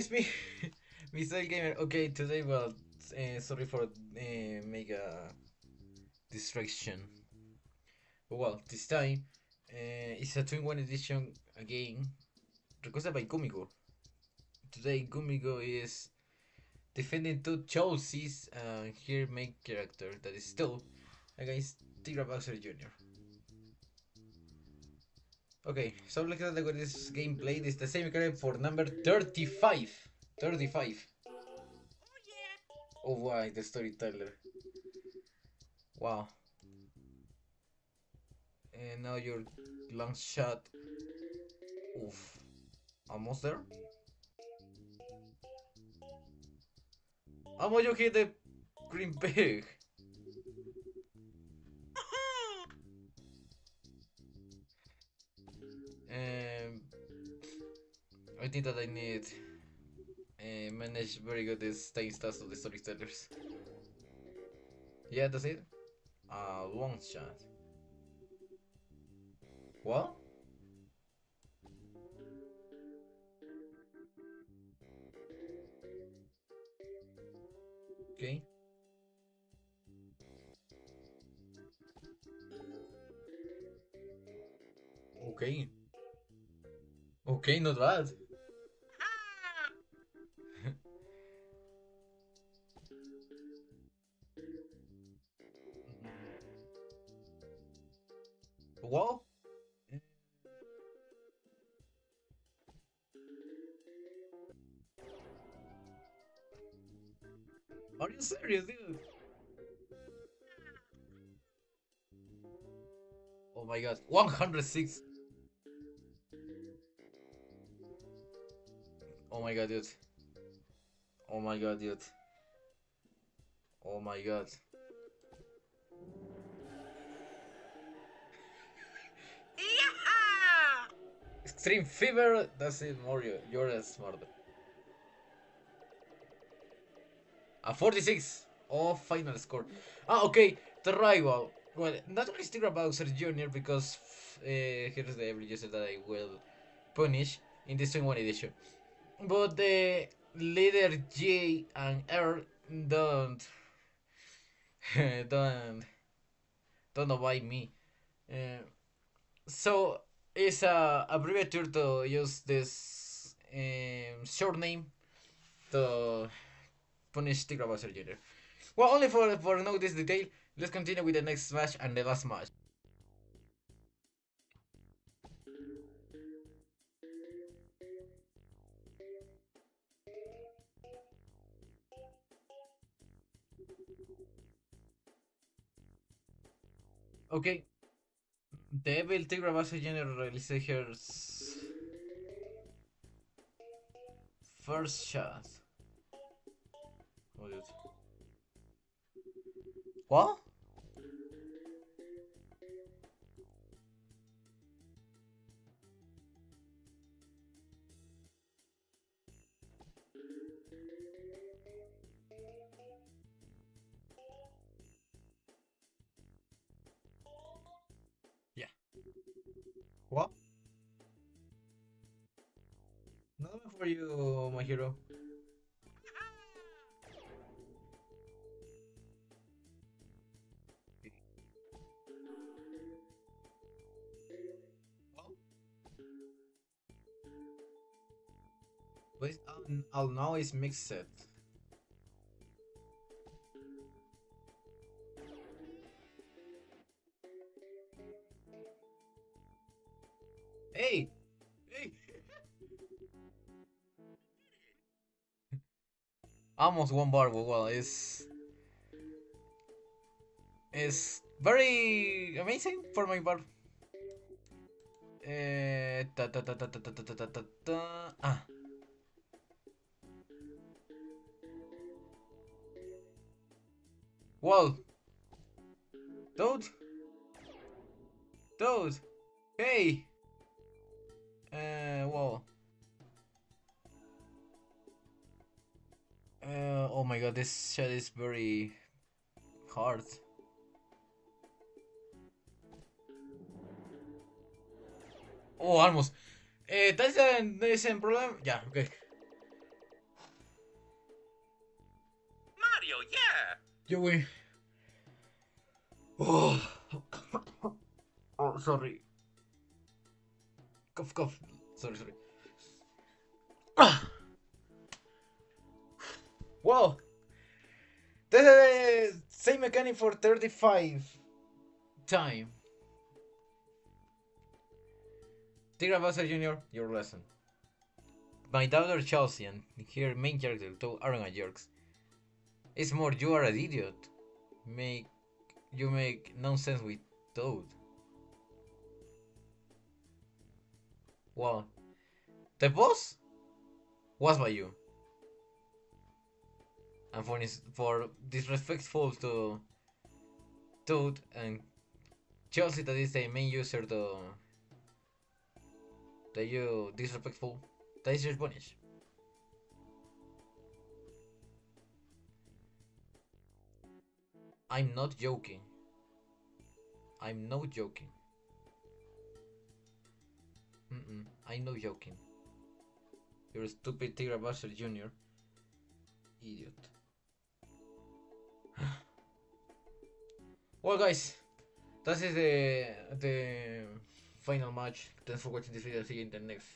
it's me, Mr. Gamer. Okay, today, well, uh, sorry for uh, make a distraction. But well, this time uh, it's a twin one edition again, requested by Gummigoo. Today, Gummigoo is defending two choices and her main character that is still against Tigra Bowser Jr. Okay, so at the this gameplay. This is the same character for number 35. 35. Oh wow, the storyteller. Wow. And now your long shot. Oof. Almost there? Almost you hit the green peg. Think that I need uh, manage very good the staying stats of the storytellers. Yeah, that's it. Uh, long shot. What? Okay. Okay. Okay, not bad. What? Are you serious, dude? Oh my god, 106. Oh my god, dude. Oh my god, dude. Oh my god. Extreme fever, that's it, Mario. You're a smarter. A 46. Oh, final score. Ah, okay. The rival. Well, not only still Bowser Jr. because uh, here's the every user that I will punish in this 21 edition. But the leader J and R don't don't don't obey me. Uh, so it's a abbreviature to use this um, short name to punish Tigra Bowser Jr. Well, only for for know this detail. Let's continue with the next match and the last match. Okay. Devil Tigra was a general release her first shot. Oh, what? Nothing for you, my hero. But um, I'll now is. Hey! Hey! Almost one bar, but well, it's it's very amazing for my bar. Eh, ta, ta, ta, ta, ta, ta, ta, ta, ta, ta. Ah. Whoa! Dude! Dude! Hey! Oh my god, this shit is very hard. Oh, almost. Eh, that's an, same problem. Yeah, okay. Mario, yeah. You win. Oh. oh, sorry. Cough, cough. Sorry, sorry. Ah. Well, the same mechanic for 35 time. Tigra Bowser Jr., your lesson. My daughter Chelsea and her main character Toad Aaron and jerks. It's more you are an idiot. Make you make nonsense with Toad. Well, the boss was by you. And for his, for disrespectful to Toad and Chelsea that is the main user to that you disrespectful that is your punish. I'm not joking. I'm not joking. Mm-mm, I'm not joking. You're a stupid Tigra Bowser Jr. Idiot. Well, guys, that is the the final match. Thanks for watching this video. See you in the next